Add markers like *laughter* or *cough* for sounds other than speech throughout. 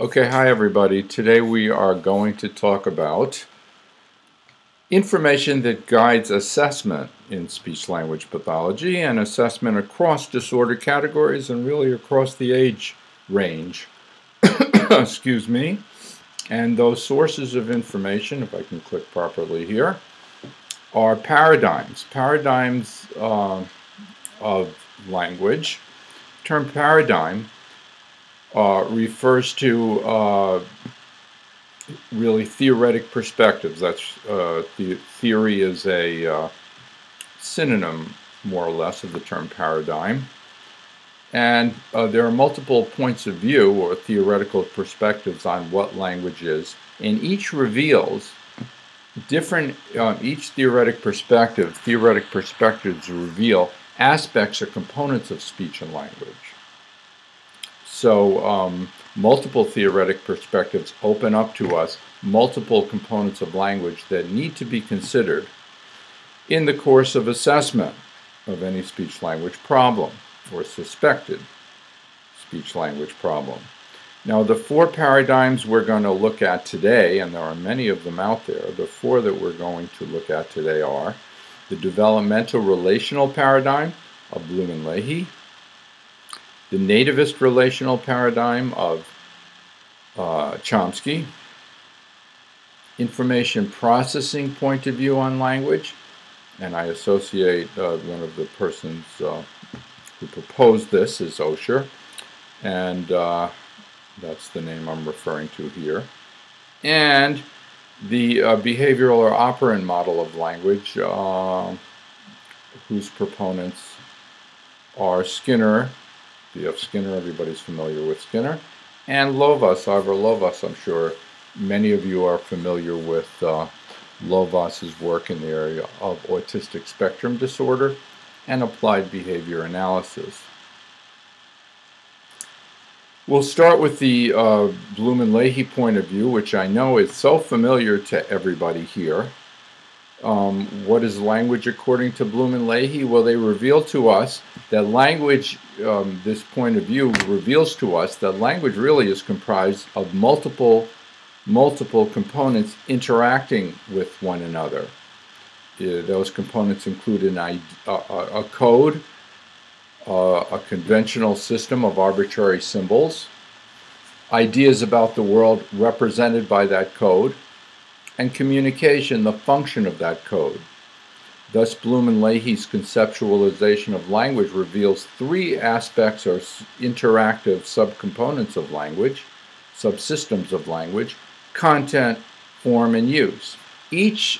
Okay, hi everybody. Today we are going to talk about information that guides assessment in speech language pathology and assessment across disorder categories and really across the age range. *coughs* Excuse me. And those sources of information, if I can click properly here, are paradigms. Paradigms uh, of language. term paradigm uh, refers to uh, really theoretic perspectives. That's uh, the theory is a uh, synonym, more or less, of the term paradigm. And uh, there are multiple points of view or theoretical perspectives on what language is, and each reveals different. Um, each theoretic perspective, theoretic perspectives reveal aspects or components of speech and language. So um, multiple theoretic perspectives open up to us multiple components of language that need to be considered in the course of assessment of any speech language problem or suspected speech language problem. Now the four paradigms we're going to look at today, and there are many of them out there, the four that we're going to look at today are the developmental relational paradigm of Bloom and Lahey, the nativist relational paradigm of uh, Chomsky, information processing point of view on language, and I associate uh, one of the persons uh, who proposed this is Osher, and uh, that's the name I'm referring to here, and the uh, behavioral or operant model of language, uh, whose proponents are Skinner, B.F. Skinner, everybody's familiar with Skinner. And Lovaas, Ivar Lovaas, I'm sure many of you are familiar with uh, Lovaas's work in the area of autistic spectrum disorder and applied behavior analysis. We'll start with the uh, Bloom and Lahey point of view, which I know is so familiar to everybody here. Um, what is language according to Bloom and Lahey? Well, they reveal to us that language, um, this point of view reveals to us that language really is comprised of multiple, multiple components interacting with one another. Uh, those components include an, a, a, code, uh, a conventional system of arbitrary symbols, ideas about the world represented by that code, and communication the function of that code. Thus, Bloom and Lahey's conceptualization of language reveals three aspects or interactive subcomponents of language, subsystems of language, content, form, and use. Each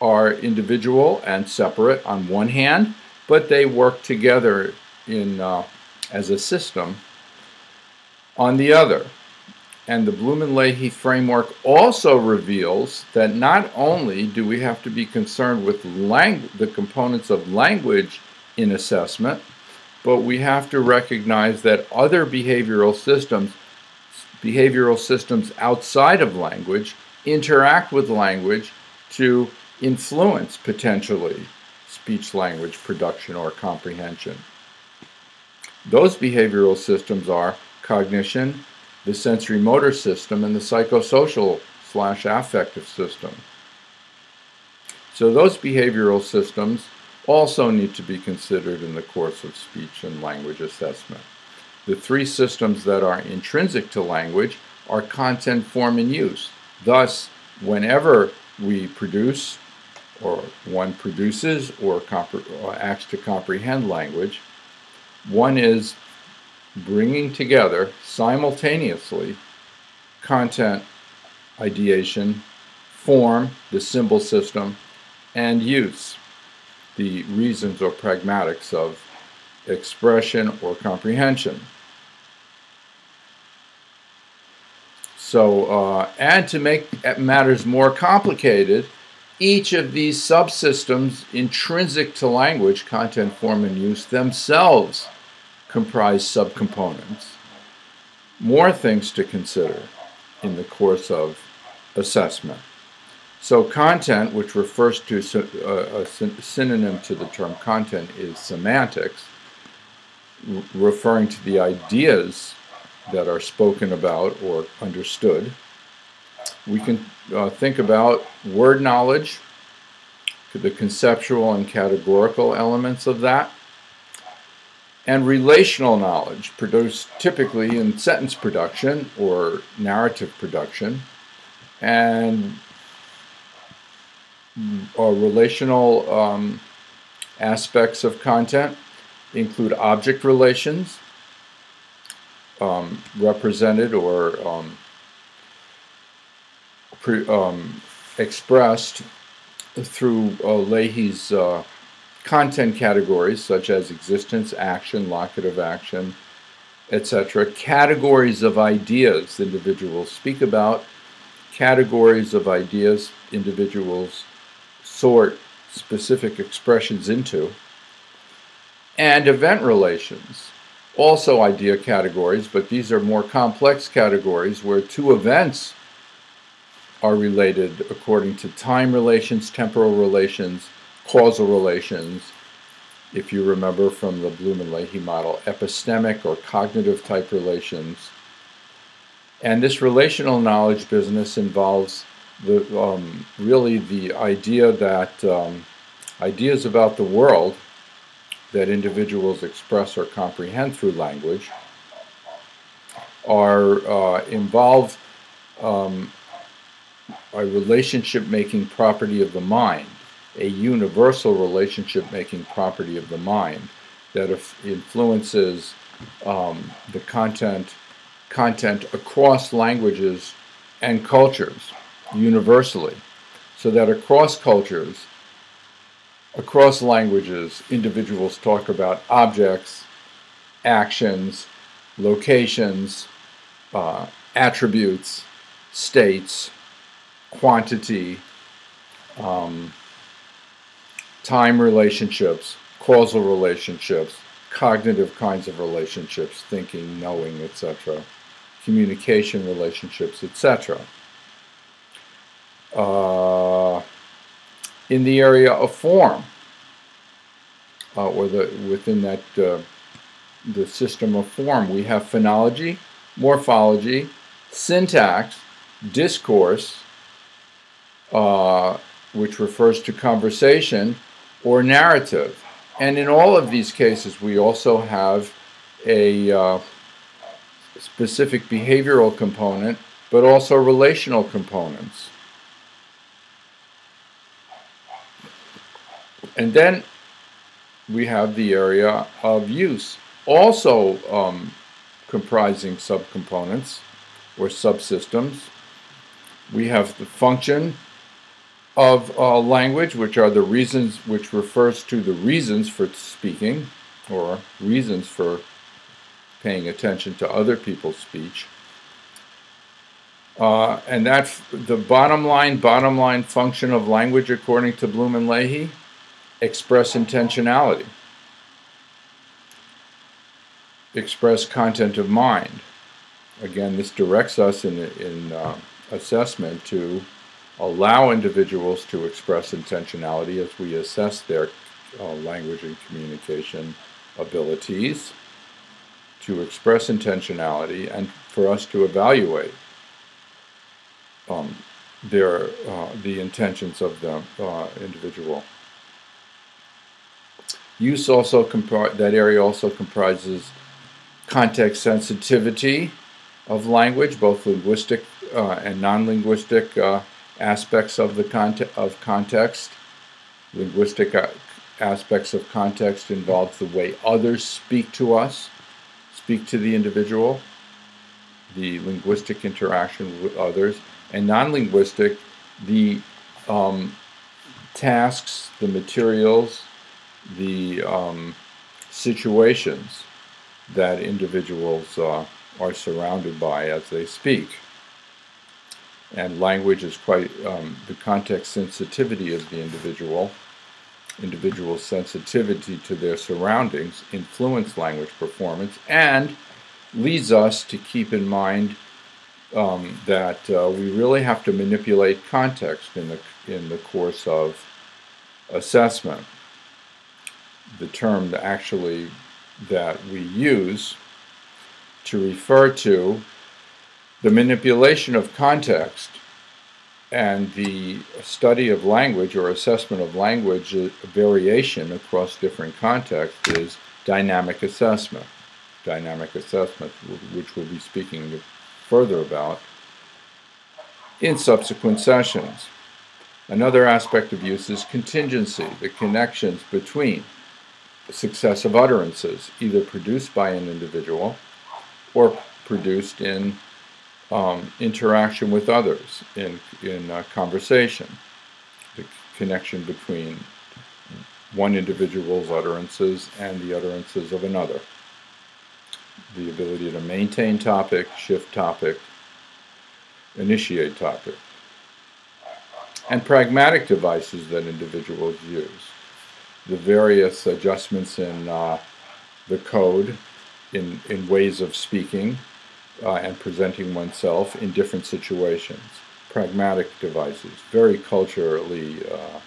are individual and separate on one hand, but they work together in, uh, as a system on the other. And the Bloom and Lahey framework also reveals that not only do we have to be concerned with the components of language in assessment, but we have to recognize that other behavioral systems, behavioral systems outside of language, interact with language to influence potentially speech language production or comprehension. Those behavioral systems are cognition, the sensory motor system, and the psychosocial slash affective system. So those behavioral systems also need to be considered in the course of speech and language assessment. The three systems that are intrinsic to language are content, form, and use. Thus, whenever we produce, or one produces, or, or acts to comprehend language, one is bringing together simultaneously content, ideation, form, the symbol system, and use, the reasons or pragmatics of expression or comprehension. So, uh, and to make matters more complicated, each of these subsystems intrinsic to language, content, form, and use themselves comprise subcomponents. More things to consider in the course of assessment. So content, which refers to uh, a synonym to the term content, is semantics, referring to the ideas that are spoken about or understood. We can uh, think about word knowledge, the conceptual and categorical elements of that, and relational knowledge, produced typically in sentence production or narrative production, and or uh, relational um, aspects of content include object relations, um, represented or um, pre, um, expressed through uh, Lahey's uh, content categories such as existence, action, locative action, etc. Categories of ideas individuals speak about, categories of ideas individuals sort specific expressions into, and event relations. Also idea categories, but these are more complex categories where two events are related according to time relations, temporal relations, causal relations. If you remember from the Bloom and Lahey model, epistemic or cognitive type relations. And this relational knowledge business involves the um, really the idea that um, ideas about the world that individuals express or comprehend through language are uh, involve um, a relationship making property of the mind, a universal relationship making property of the mind that influences um, the content content across languages and cultures universally, so that across cultures, across languages, individuals talk about objects, actions, locations, uh, attributes, states, quantity, um, time relationships, causal relationships, cognitive kinds of relationships, thinking, knowing, etc., communication relationships, etc uh, in the area of form, uh, or the within that uh, the system of form, we have phonology, morphology, syntax, discourse, uh, which refers to conversation, or narrative. And in all of these cases, we also have a uh, specific behavioral component, but also relational components. And then we have the area of use, also um, comprising subcomponents or subsystems. We have the function of uh, language, which are the reasons, which refers to the reasons for speaking or reasons for paying attention to other people's speech. Uh, and that's the bottom line, bottom line function of language according to Bloom and Lahey express intentionality, express content of mind. Again, this directs us in, in uh, assessment to allow individuals to express intentionality as we assess their uh, language and communication abilities, to express intentionality, and for us to evaluate um, their uh, the intentions of the uh, individual. Use also that area also comprises context sensitivity of language, both linguistic uh, and non-linguistic uh, aspects of the conte of context. Linguistic uh, aspects of context involve the way others speak to us, speak to the individual, the linguistic interaction with others, and non-linguistic, the um, tasks, the materials, the um, situations that individuals uh, are surrounded by as they speak. And language is quite um, the context sensitivity of the individual, individual sensitivity to their surroundings influence language performance and leads us to keep in mind um, that uh, we really have to manipulate context in the in the course of assessment. The term that actually that we use to refer to the manipulation of context and the study of language or assessment of language uh, variation across different contexts is dynamic assessment. Dynamic assessment, which we'll be speaking further about in subsequent sessions. Another aspect of use is contingency, the connections between successive utterances, either produced by an individual or produced in um, interaction with others, in, in uh, conversation. The connection between one individual's utterances and the utterances of another. The ability to maintain topic, shift topic, initiate topic. And pragmatic devices that individuals use. The various adjustments in uh, the code, in, in ways of speaking uh, and presenting oneself in different situations. Pragmatic devices, very culturally uh,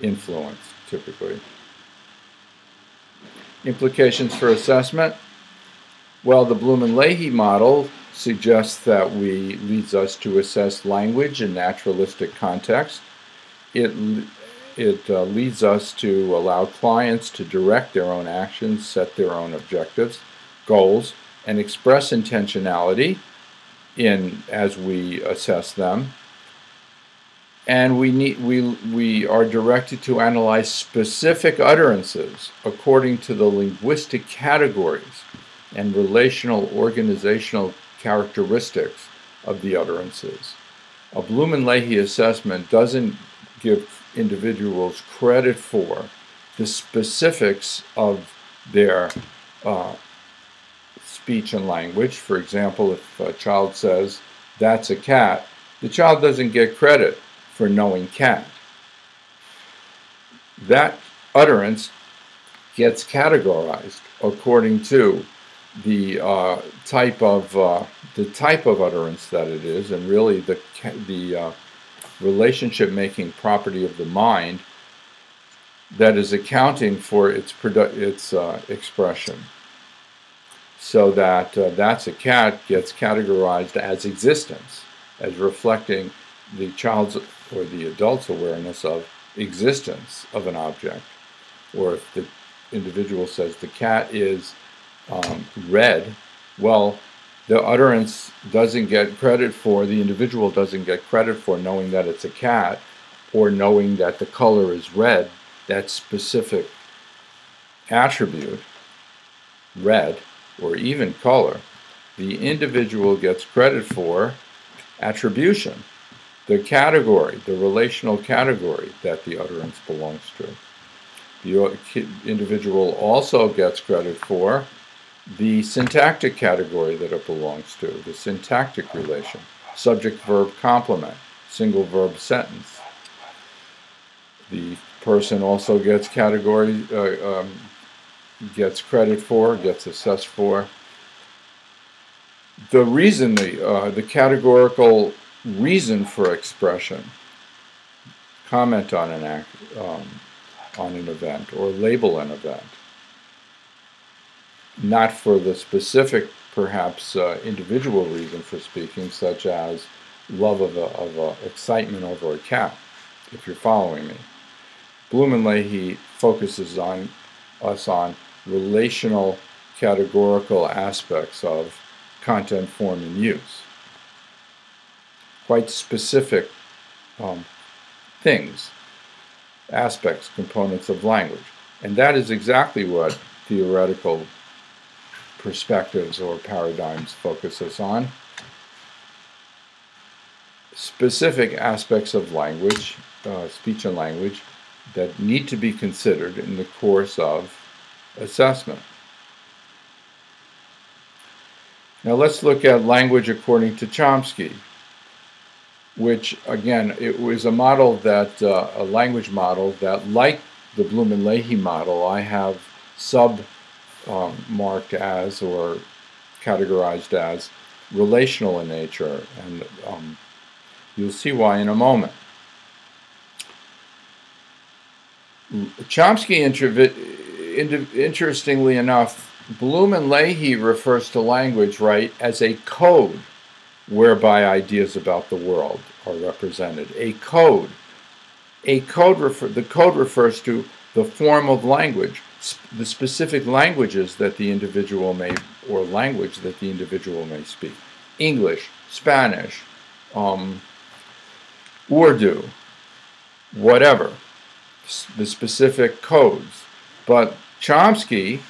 influenced typically. Implications for assessment. Well, the Bloom and Lahey model suggests that we leads us to assess language in naturalistic context. It it uh, leads us to allow clients to direct their own actions, set their own objectives, goals, and express intentionality in as we assess them. And we need we we are directed to analyze specific utterances according to the linguistic categories and relational organizational characteristics of the utterances. A Bloom and Lahey assessment doesn't give individuals credit for the specifics of their uh, speech and language. For example, if a child says, that's a cat, the child doesn't get credit for knowing cat. That utterance gets categorized according to the uh, type of uh, the type of utterance that it is, and really the the uh, relationship making property of the mind that is accounting for its produ- its uh, expression. So that uh, that's a cat gets categorized as existence, as reflecting the child's or the adult's awareness of existence of an object. Or if the individual says the cat is um, red, well, the utterance doesn't get credit for, the individual doesn't get credit for knowing that it's a cat or knowing that the color is red, that specific attribute, red, or even color, the individual gets credit for attribution, the category, the relational category that the utterance belongs to. The individual also gets credit for the syntactic category that it belongs to, the syntactic relation, subject verb complement, single verb sentence. The person also gets category, uh, um, gets credit for, gets assessed for. The reason, the, uh, the categorical reason for expression, comment on an act, um, on an event, or label an event not for the specific, perhaps, uh, individual reason for speaking, such as love of, a, of a excitement over a cat, if you're following me. And Lahey focuses on us on relational categorical aspects of content, form, and use. Quite specific um, things, aspects, components of language. And that is exactly what theoretical perspectives or paradigms focus us on. Specific aspects of language, uh, speech and language, that need to be considered in the course of assessment. Now let's look at language according to Chomsky, which again, it was a model that, uh, a language model that, like the Bloom and Lahey model, I have sub um, marked as or categorized as relational in nature, and um, you'll see why in a moment. Chomsky, interestingly enough, Bloom and Lahey refers to language, right, as a code whereby ideas about the world are represented. A code. A code refer, the code refers to the form of language, the specific languages that the individual may, or language that the individual may speak. English, Spanish, um, Urdu, whatever, the specific codes. But Chomsky,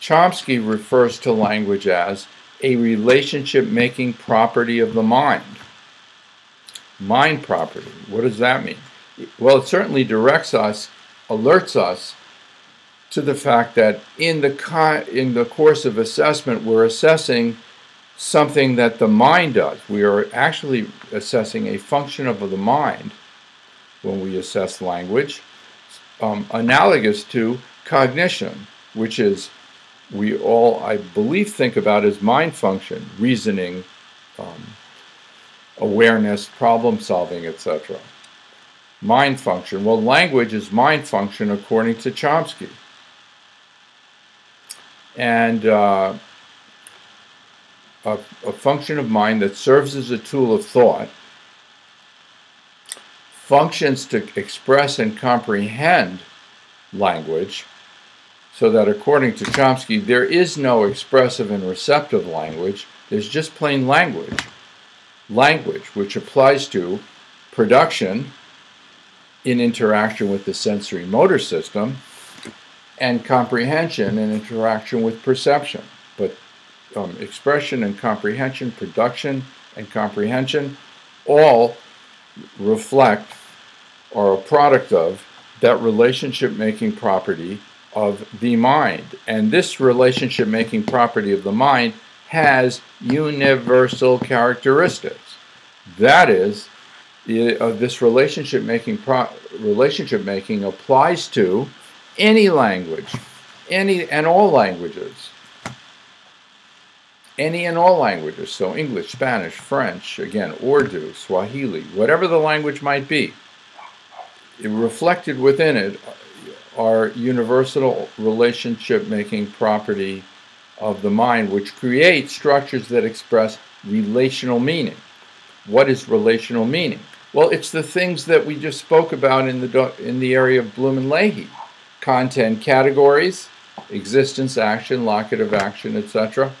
Chomsky refers to language as a relationship making property of the mind. Mind property. What does that mean? Well, it certainly directs us, alerts us to the fact that in the, in the course of assessment, we're assessing something that the mind does. We are actually assessing a function of the mind when we assess language, um, analogous to cognition, which is we all, I believe, think about as mind function, reasoning, um, awareness, problem solving, etc. Mind function. Well, language is mind function according to Chomsky. And uh, a, a function of mind that serves as a tool of thought, functions to express and comprehend language, so that according to Chomsky, there is no expressive and receptive language, there's just plain language. Language, which applies to production in interaction with the sensory motor system, and comprehension in interaction with perception. But um, expression and comprehension, production and comprehension, all reflect or a product of that relationship making property of the mind. And this relationship making property of the mind has universal characteristics. That is, uh, this relationship making relationship making applies to any language, any and all languages any and all languages, so English, Spanish, French, again, Urdu, Swahili, whatever the language might be, reflected within it are universal relationship making property of the mind, which creates structures that express relational meaning. What is relational meaning? Well, it's the things that we just spoke about in the, in the area of Bloom and Lahey content categories, existence, action, locative action, etc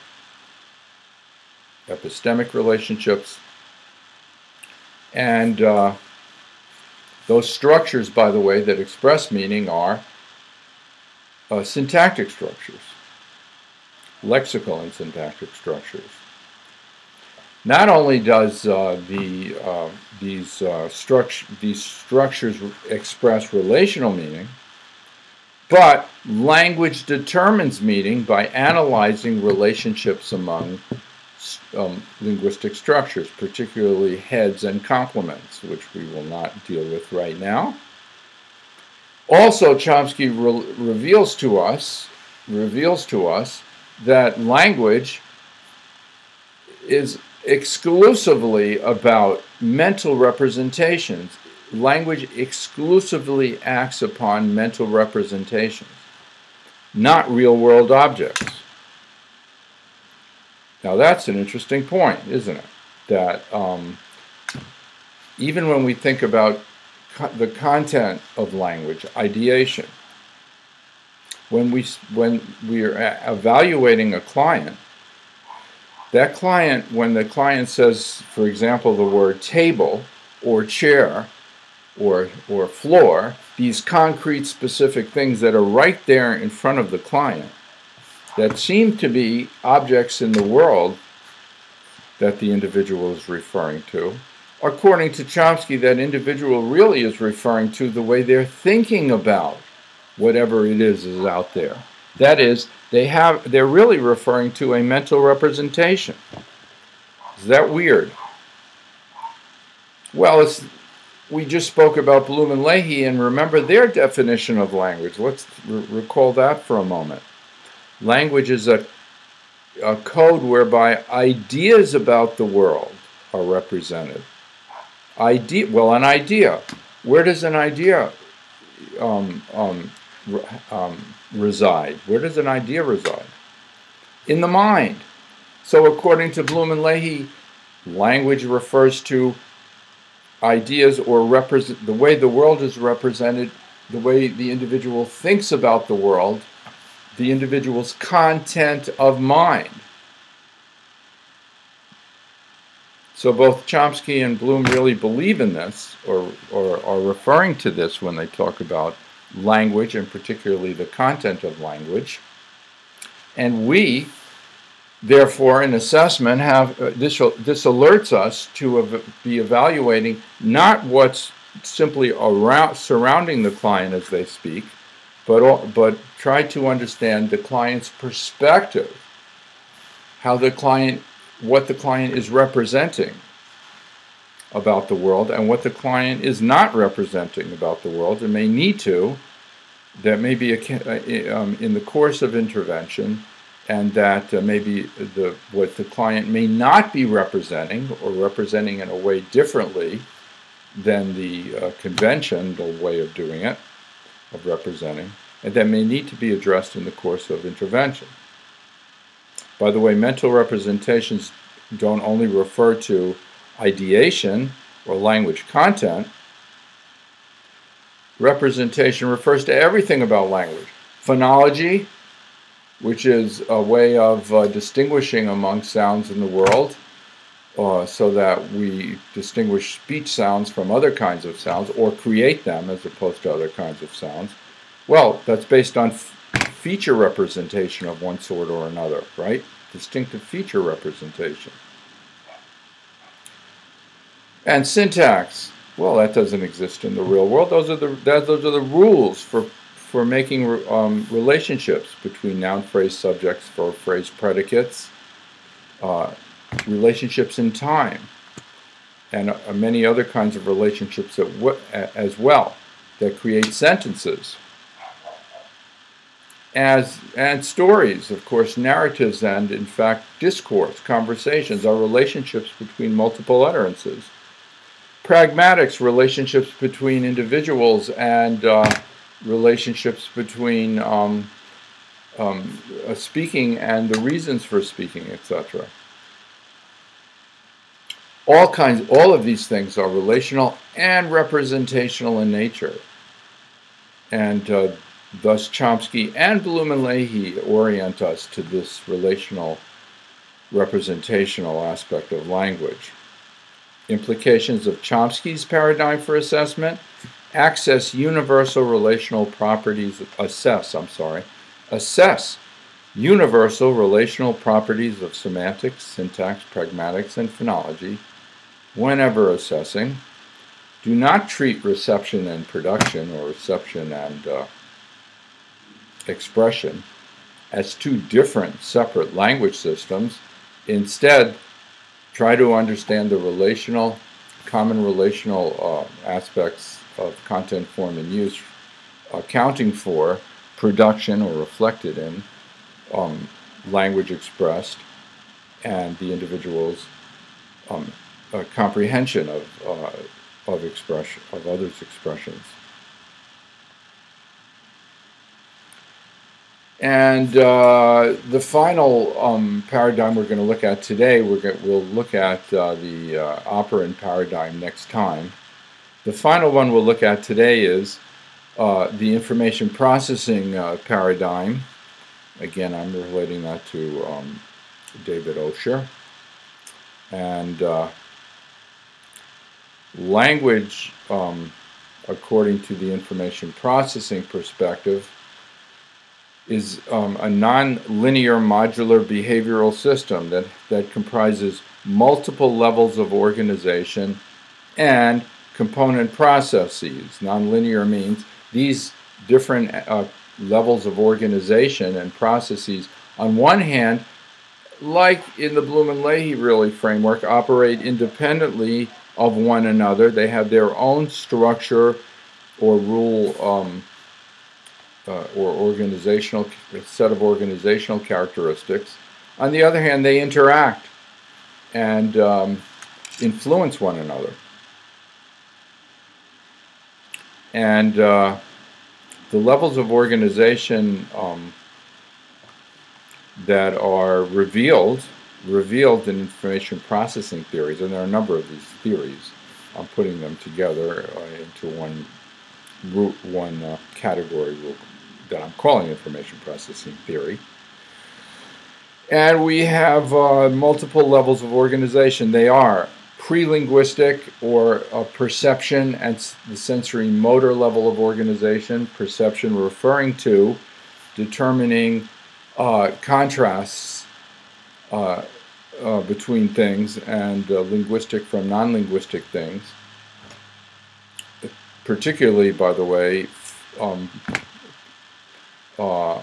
epistemic relationships. And uh, those structures, by the way, that express meaning are uh, syntactic structures, lexical and syntactic structures. Not only does uh, the, uh, these, uh, struct these structures express relational meaning, but language determines meaning by analyzing relationships among um, linguistic structures, particularly heads and complements, which we will not deal with right now. Also, Chomsky re reveals to us reveals to us that language is exclusively about mental representations. Language exclusively acts upon mental representations, not real world objects. Now that's an interesting point, isn't it? That um, even when we think about co the content of language, ideation, when we when we are evaluating a client, that client, when the client says, for example, the word table or chair or or floor, these concrete specific things that are right there in front of the client, that seem to be objects in the world that the individual is referring to. According to Chomsky, that individual really is referring to the way they're thinking about whatever it is is out there. That is, they have they're really referring to a mental representation. Is that weird? Well, it's we just spoke about Bloom and Lahey, and remember their definition of language. Let's re recall that for a moment. Language is a, a code whereby ideas about the world are represented. Idea, well, an idea. Where does an idea um, um, um, reside? Where does an idea reside? In the mind. So, according to Bloom and Lahey, language refers to ideas or represent the way the world is represented, the way the individual thinks about the world, the individual's content of mind. So both Chomsky and Bloom really believe in this, or, or are referring to this when they talk about language, and particularly the content of language. And we, therefore, in assessment, have uh, this, this alerts us to ev be evaluating not what's simply around surrounding the client as they speak, but but try to understand the client's perspective, how the client what the client is representing about the world and what the client is not representing about the world and may need to that may be a, um, in the course of intervention and that uh, maybe the what the client may not be representing or representing in a way differently than the uh, conventional way of doing it of representing and that may need to be addressed in the course of intervention by the way, mental representations don't only refer to ideation or language content. Representation refers to everything about language. Phonology, which is a way of uh, distinguishing among sounds in the world, uh, so that we distinguish speech sounds from other kinds of sounds or create them as opposed to other kinds of sounds. Well, that's based on feature representation of one sort or another, right? Distinctive feature representation. And syntax, well, that doesn't exist in the real world. Those are the that, those are the rules for for making um, relationships between noun phrase subjects for phrase predicates, uh, relationships in time, and uh, many other kinds of relationships as well that create sentences as and stories, of course, narratives and in fact discourse, conversations are relationships between multiple utterances. Pragmatics, relationships between individuals and uh, relationships between um, um, uh, speaking and the reasons for speaking, etc. All kinds, all of these things are relational and representational in nature, and uh, Thus, Chomsky and Bloom and Lahey orient us to this relational, representational aspect of language. Implications of Chomsky's paradigm for assessment. Access universal relational properties, assess, I'm sorry, assess universal relational properties of semantics, syntax, pragmatics, and phonology whenever assessing. Do not treat reception and production or reception and uh, expression as two different separate language systems. Instead, try to understand the relational, common relational uh, aspects of content, form, and use, accounting for production or reflected in um, language expressed and the individual's um, comprehension of, uh, of expression, of others' expressions. And uh, the final um, paradigm we're going to look at today, we will look at uh, the uh, operant paradigm next time. The final one we'll look at today is uh, the information processing uh, paradigm. Again, I'm relating that to um, David Osher. And uh, language, um, according to the information processing perspective, is um, a non-linear modular behavioral system that, that comprises multiple levels of organization and component processes. Non-linear means these different uh, levels of organization and processes, on one hand, like in the Bloom and Lahey really framework, operate independently of one another. They have their own structure or rule um, uh, or organizational set of organizational characteristics. On the other hand, they interact and um, influence one another. And uh, the levels of organization um, that are revealed revealed in information processing theories, and there are a number of these theories. I'm putting them together uh, into one root, one uh, category that I'm calling information processing theory. And we have uh, multiple levels of organization. They are pre-linguistic or perception and the sensory motor level of organization. Perception referring to determining uh, contrasts uh, uh, between things and uh, linguistic from non-linguistic things. Particularly, by the way, um, uh,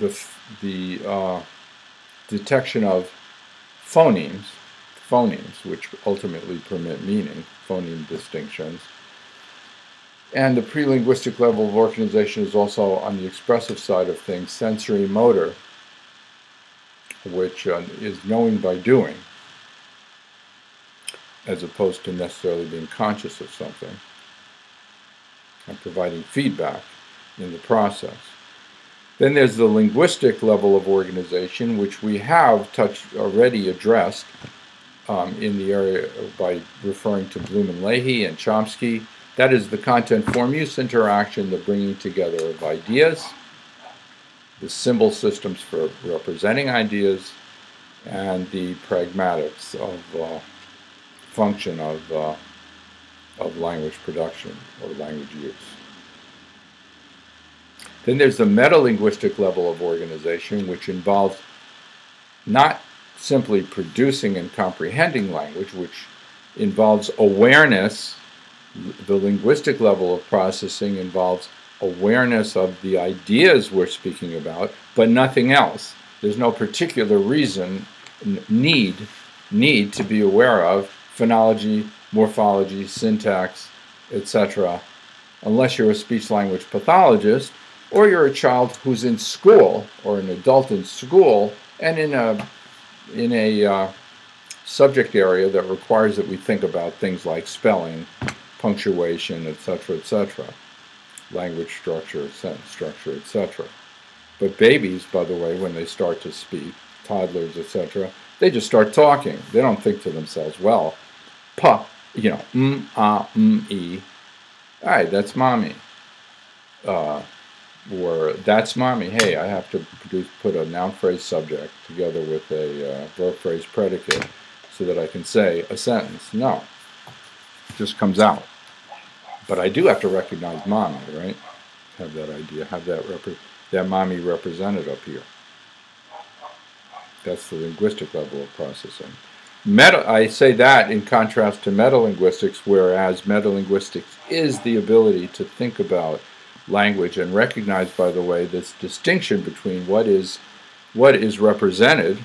the the uh, detection of phonemes, phonemes, which ultimately permit meaning, phoneme distinctions. And the pre-linguistic level of organization is also on the expressive side of things, sensory motor, which uh, is knowing by doing, as opposed to necessarily being conscious of something, and providing feedback in the process. Then there's the linguistic level of organization, which we have touched already addressed um, in the area by referring to Bloom and Lahey and Chomsky. That is the content form use interaction, the bringing together of ideas the symbol systems for representing ideas, and the pragmatics of uh, function of, uh, of language production or language use. Then there's the metalinguistic level of organization, which involves not simply producing and comprehending language, which involves awareness. The linguistic level of processing involves awareness of the ideas we're speaking about, but nothing else. There's no particular reason, need, need to be aware of phonology, morphology, syntax, etc., unless you're a speech language pathologist or you're a child who's in school or an adult in school and in a in a uh, subject area that requires that we think about things like spelling, punctuation, etc., etc language structure, sentence structure, etc. But babies, by the way, when they start to speak, toddlers, etc., they just start talking. They don't think to themselves, well, pa, you know, mm, ah, mm, e. All right, that's mommy. Uh, or that's mommy. Hey, I have to produce, put a noun phrase subject together with a uh, verb phrase predicate so that I can say a sentence. No, it just comes out. But I do have to recognize mommy, right? Have that idea, have that that mommy represented up here. That's the linguistic level of processing. Meta, I say that in contrast to metalinguistics, whereas metalinguistics is the ability to think about language and recognize, by the way, this distinction between what is what is represented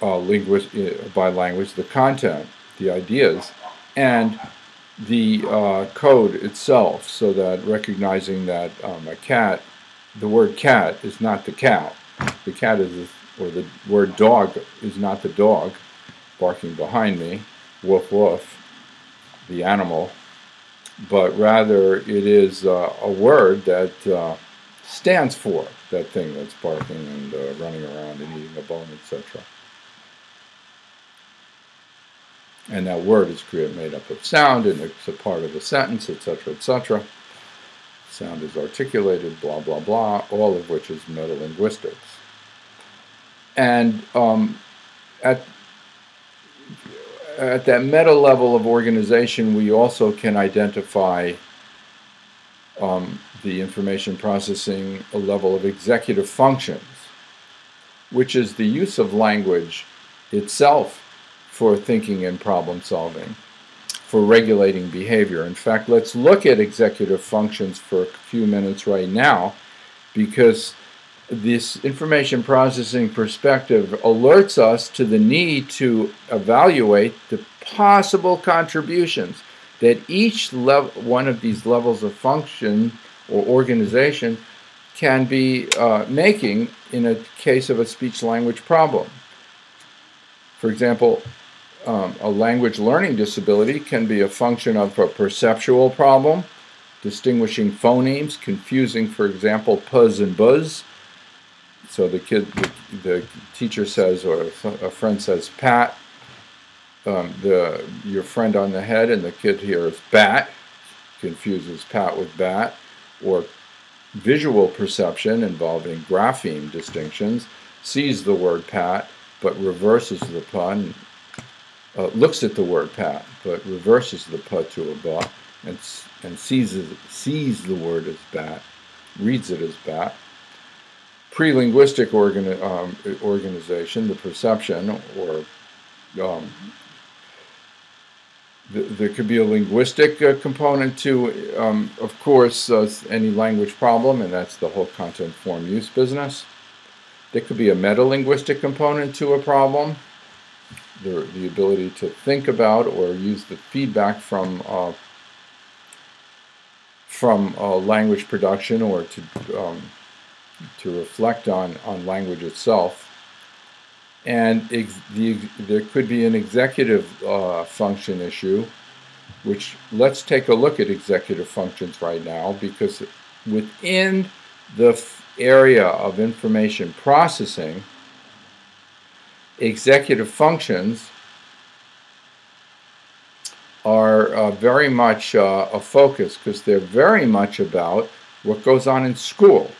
uh, linguist, uh, by language, the content, the ideas, and the uh, code itself so that recognizing that um, a cat, the word cat is not the cat. The cat is, or the word dog is not the dog barking behind me, woof woof, the animal, but rather it is uh, a word that uh, stands for that thing that's barking and uh, running around and eating a bone, etc. and that word is made up of sound, and it's a part of a sentence, etc., etc. Sound is articulated, blah, blah, blah, all of which is metalinguistics. And um, at, at that meta level of organization, we also can identify um, the information processing a level of executive functions, which is the use of language itself for thinking and problem solving, for regulating behavior. In fact, let's look at executive functions for a few minutes right now because this information processing perspective alerts us to the need to evaluate the possible contributions that each one of these levels of function or organization can be uh, making in a case of a speech language problem. For example, um, a language learning disability can be a function of a perceptual problem, distinguishing phonemes, confusing, for example, puzz and buzz. So the kid, the, the teacher says, or a friend says, pat, um, the your friend on the head, and the kid hears bat, confuses pat with bat, or visual perception involving grapheme distinctions, sees the word pat, but reverses the pun, uh, looks at the word pat, but reverses the put to a ba, and, and sees, sees the word as bat, reads it as bat. Pre-linguistic organi um, organization, the perception or um, there could be a linguistic uh, component to, um, of course, uh, any language problem, and that's the whole content form use business. There could be a meta-linguistic component to a problem, the, the ability to think about or use the feedback from uh, from uh, language production or to um, to reflect on on language itself. And the, there could be an executive uh, function issue, which let's take a look at executive functions right now because within the area of information processing, executive functions are uh, very much uh, a focus because they're very much about what goes on in school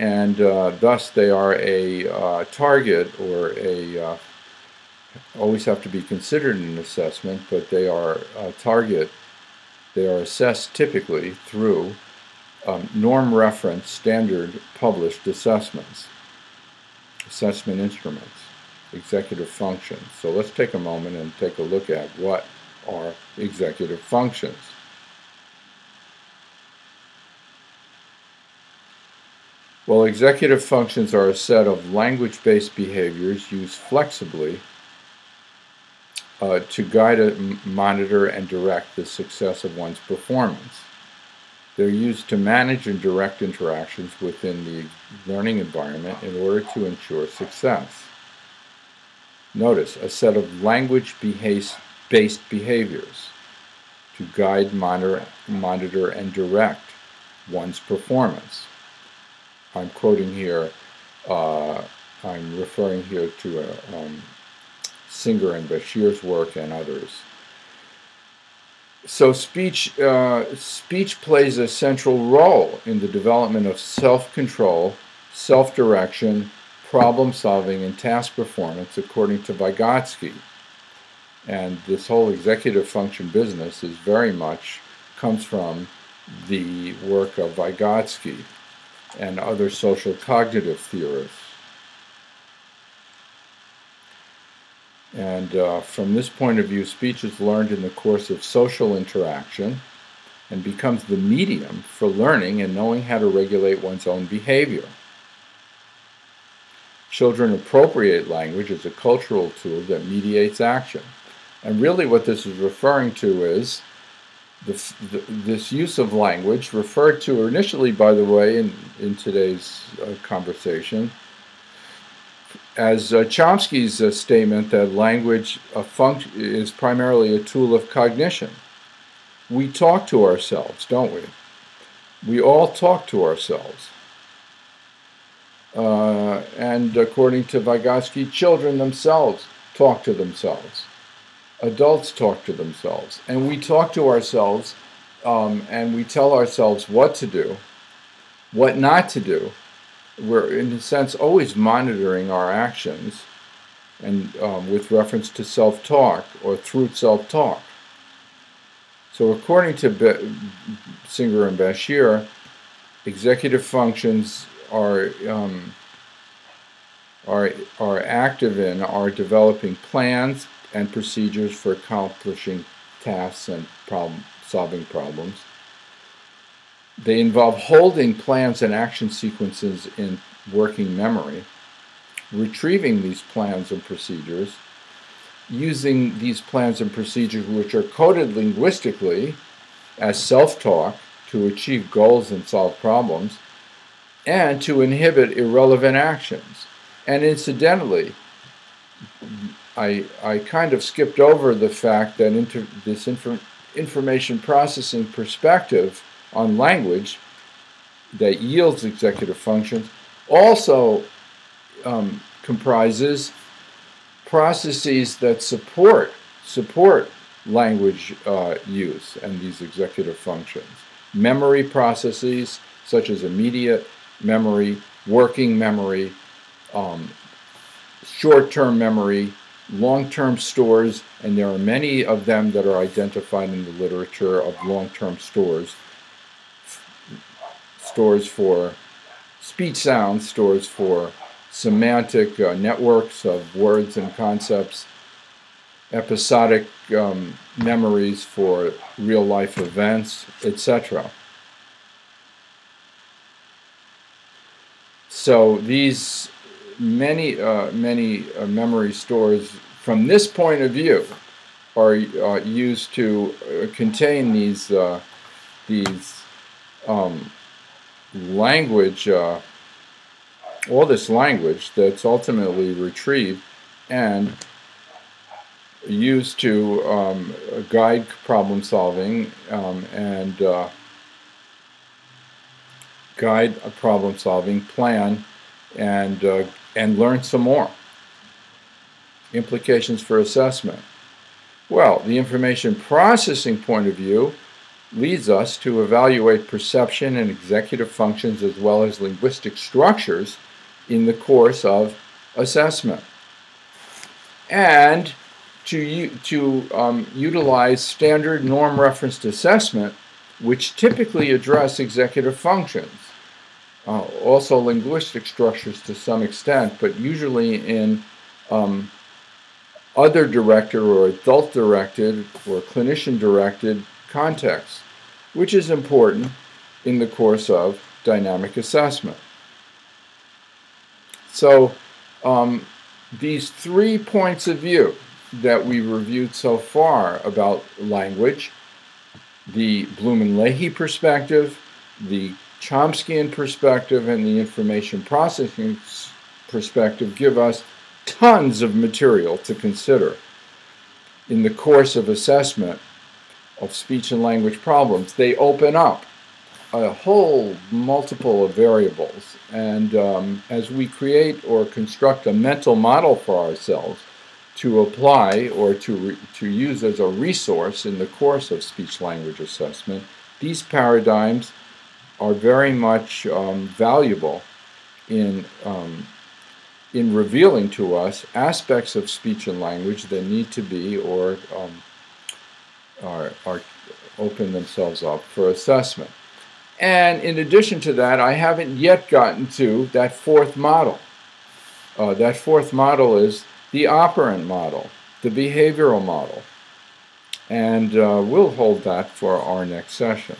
and uh, thus they are a uh, target or a uh, always have to be considered in an assessment, but they are a target. They are assessed typically through um, norm reference standard published assessments, assessment instruments, executive functions. So let's take a moment and take a look at what are executive functions. Well, executive functions are a set of language-based behaviors used flexibly uh, to guide, a, monitor, and direct the success of one's performance. They're used to manage and direct interactions within the learning environment in order to ensure success. Notice a set of language-based behaviors to guide, monitor, monitor, and direct one's performance. I'm quoting here, uh, I'm referring here to a, um, Singer and Bashir's work and others. So speech, uh, speech plays a central role in the development of self-control, self-direction, problem solving, and task performance according to Vygotsky. And this whole executive function business is very much comes from the work of Vygotsky and other social cognitive theorists. And uh, from this point of view, speech is learned in the course of social interaction and becomes the medium for learning and knowing how to regulate one's own behavior. Children appropriate language as a cultural tool that mediates action. And really what this is referring to is the, the, this use of language, referred to initially, by the way, in, in today's uh, conversation, as uh, Chomsky's uh, statement that language is primarily a tool of cognition. We talk to ourselves, don't we? We all talk to ourselves. Uh, and according to Vygotsky, children themselves talk to themselves adults talk to themselves, and we talk to ourselves, um, and we tell ourselves what to do, what not to do. We're, in a sense, always monitoring our actions, and um, with reference to self-talk or through self-talk. So, according to Be Singer and Bashir, executive functions are um, are are active in are developing plans, and procedures for accomplishing tasks and problem solving problems. They involve holding plans and action sequences in working memory, retrieving these plans and procedures, using these plans and procedures which are coded linguistically as self-talk to achieve goals and solve problems, and to inhibit irrelevant actions. And incidentally, I, I kind of skipped over the fact that inter, this infor, information processing perspective on language that yields executive functions also um, comprises processes that support support language uh, use and these executive functions. Memory processes such as immediate memory, working memory, um, short-term memory, long-term stores, and there are many of them that are identified in the literature of long-term stores. Stores for speech sounds, stores for semantic uh, networks of words and concepts, episodic um, memories for real life events, etc. So these many uh, many uh, memory stores from this point of view are uh, used to uh, contain these uh, these um, language uh, all this language that's ultimately retrieved and used to um, guide problem solving um, and guide a problem solving plan and uh, and learn some more implications for assessment well the information processing point of view leads us to evaluate perception and executive functions as well as linguistic structures in the course of assessment. And to, to um, utilize standard norm referenced assessment, which typically address executive functions. Uh, also linguistic structures to some extent, but usually in um, other directed or adult directed or clinician directed contexts, which is important in the course of dynamic assessment. So um, these three points of view that we reviewed so far about language, the Bloom-and-Lahey perspective, the Chomskyan perspective, and the information processing perspective give us tons of material to consider in the course of assessment of speech and language problems. They open up a whole multiple of variables. And um, as we create or construct a mental model for ourselves to apply or to, to use as a resource in the course of speech language assessment, these paradigms are very much um, valuable in, um, in revealing to us aspects of speech and language that need to be or um, are, are open themselves up for assessment. And in addition to that, I haven't yet gotten to that fourth model. Uh, that fourth model is the operant model, the behavioral model. And uh, we'll hold that for our next session.